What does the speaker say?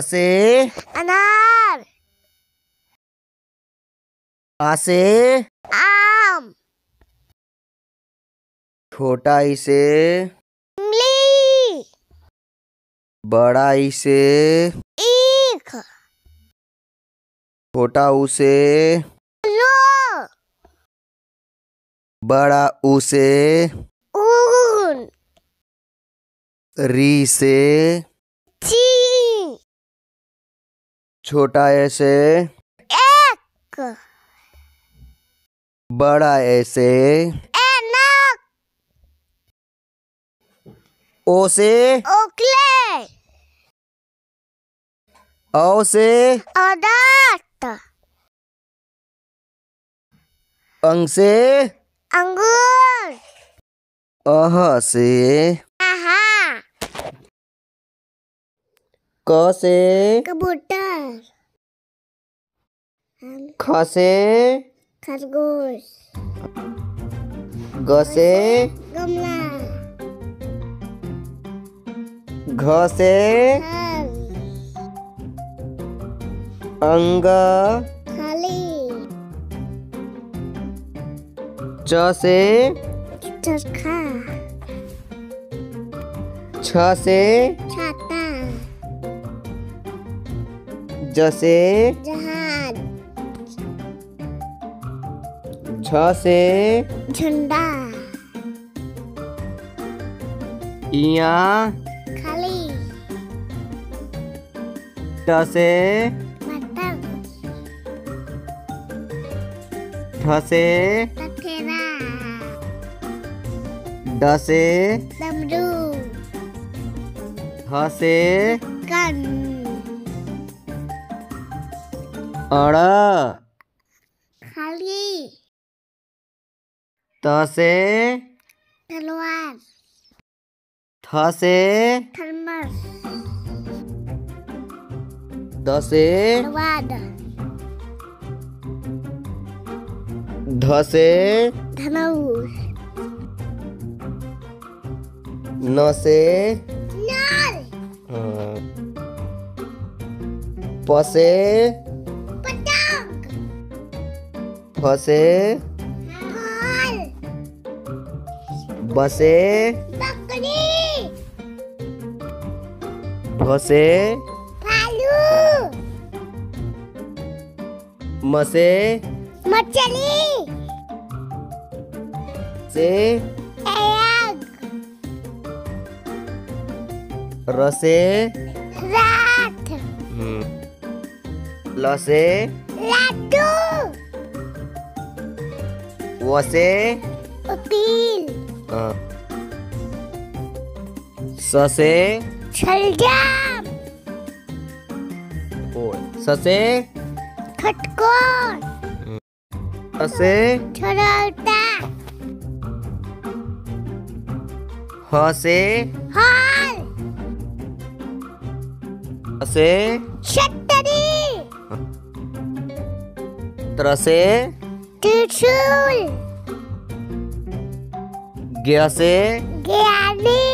से? अनार। आ से? आम। छोटा ई से? इमली। बड़ा ई से? ईख। छोटा ऊ से? लो। बड़ा ऊ से? ऊन। री से ची छोटा ए से एक। बड़ा ए से ओ से ओकले। औ से अदात अंग से अंगूर। अह से आहा। क से कबूतर। ख से खरगोश। ग से गमला। घ से अंग। खाली च से चरखा। छ से छाता। ज से छ से झंडा। इया। खाली। ट से मटर ठ से टकेरा ड से डमरू। ह से कन अड़ खाली। त से तलवार। थ से थर्मस द से तलवार ध से धनुष। न से नाल। प से पतंग फ से ब से बकरी। भ से भालू। म से मछली। से। एग। र रात। ल से लड्डू व से वकील हाँ। स ओ, स से खटकोर स से छरौटा ह से हॉल। से छतरी त्र से त्रिशूल। গেয়াসে গেয়ানে